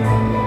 you.